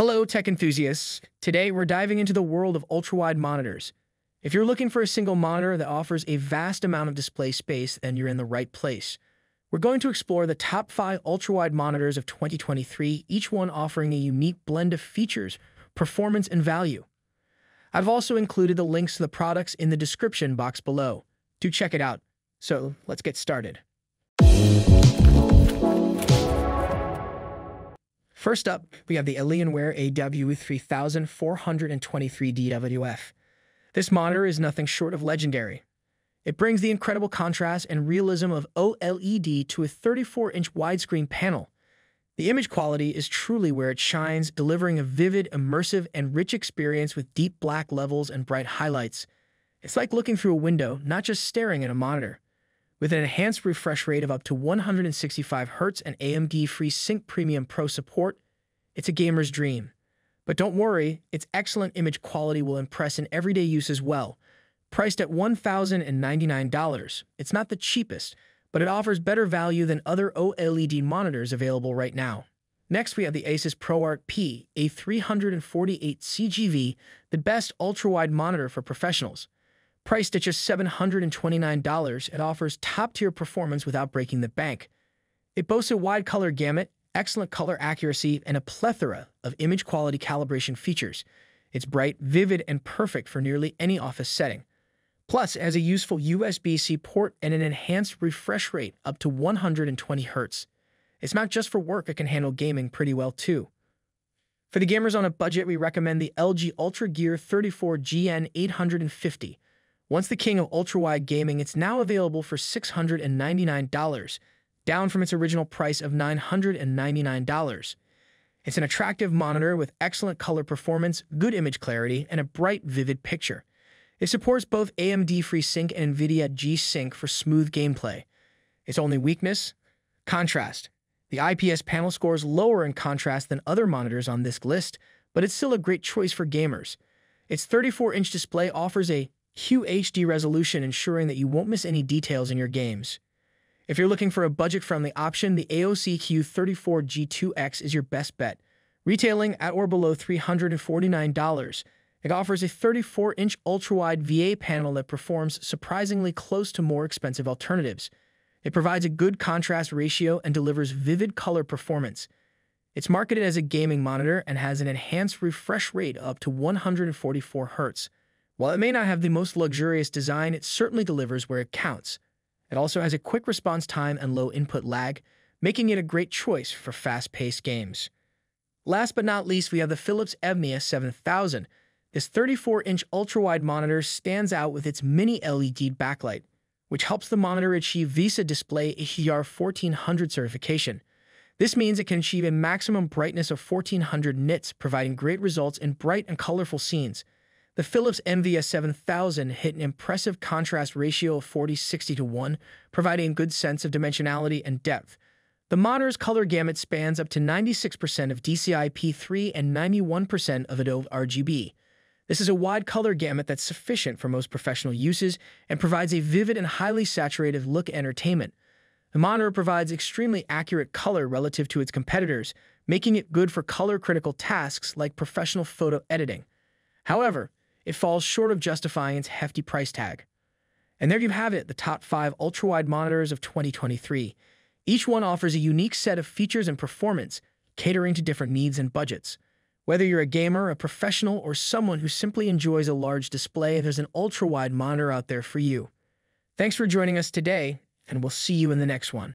Hello, tech enthusiasts. Today, we're diving into the world of ultra-wide monitors. If you're looking for a single monitor that offers a vast amount of display space, then you're in the right place. We're going to explore the top five ultra-wide monitors of 2023, each one offering a unique blend of features, performance, and value. I've also included the links to the products in the description box below. Do check it out. So let's get started. First up, we have the Alienware AW3423DWF. This monitor is nothing short of legendary. It brings the incredible contrast and realism of OLED to a 34-inch widescreen panel. The image quality is truly where it shines, delivering a vivid, immersive, and rich experience with deep black levels and bright highlights. It's like looking through a window, not just staring at a monitor. With an enhanced refresh rate of up to 165 Hz and AMD FreeSync Premium Pro support, it's a gamer's dream. But don't worry, its excellent image quality will impress in everyday use as well. Priced at $1,099, it's not the cheapest, but it offers better value than other OLED monitors available right now. Next, we have the Asus ProArt P, a 348 CGV, the best ultra-wide monitor for professionals. Priced at just $729, it offers top-tier performance without breaking the bank. It boasts a wide color gamut, excellent color accuracy, and a plethora of image quality calibration features. It's bright, vivid, and perfect for nearly any office setting. Plus, it has a useful USB-C port and an enhanced refresh rate up to 120 Hz. It's not just for work, it can handle gaming pretty well too. For the gamers on a budget, we recommend the LG Ultra Gear 34 GN850, once the king of ultra-wide gaming, it's now available for $699, down from its original price of $999. It's an attractive monitor with excellent color performance, good image clarity, and a bright, vivid picture. It supports both AMD FreeSync and NVIDIA G-Sync for smooth gameplay. Its only weakness? Contrast. The IPS panel scores lower in contrast than other monitors on this list, but it's still a great choice for gamers. Its 34-inch display offers a QHD resolution ensuring that you won't miss any details in your games. If you're looking for a budget-friendly option, the AOC Q34G2X is your best bet. Retailing at or below $349, it offers a 34-inch ultra-wide VA panel that performs surprisingly close to more expensive alternatives. It provides a good contrast ratio and delivers vivid color performance. It's marketed as a gaming monitor and has an enhanced refresh rate up to 144 Hz. While it may not have the most luxurious design, it certainly delivers where it counts. It also has a quick response time and low input lag, making it a great choice for fast-paced games. Last but not least, we have the Philips Evnia 7000. This 34-inch ultra-wide monitor stands out with its mini LED backlight, which helps the monitor achieve VESA Display HDR 1400 certification. This means it can achieve a maximum brightness of 1400 nits, providing great results in bright and colorful scenes. The Philips Evnia 7000 hit an impressive contrast ratio of 40-60 to 1, providing a good sense of dimensionality and depth. The monitor's color gamut spans up to 96% of DCI-P3 and 91% of Adobe RGB. This is a wide color gamut that's sufficient for most professional uses and provides a vivid and highly saturated look entertainment. The monitor provides extremely accurate color relative to its competitors, making it good for color-critical tasks like professional photo editing. However, it falls short of justifying its hefty price tag. And there you have it, the top five ultra-wide monitors of 2023. Each one offers a unique set of features and performance, catering to different needs and budgets. Whether you're a gamer, a professional, or someone who simply enjoys a large display, there's an ultra-wide monitor out there for you. Thanks for joining us today, and we'll see you in the next one.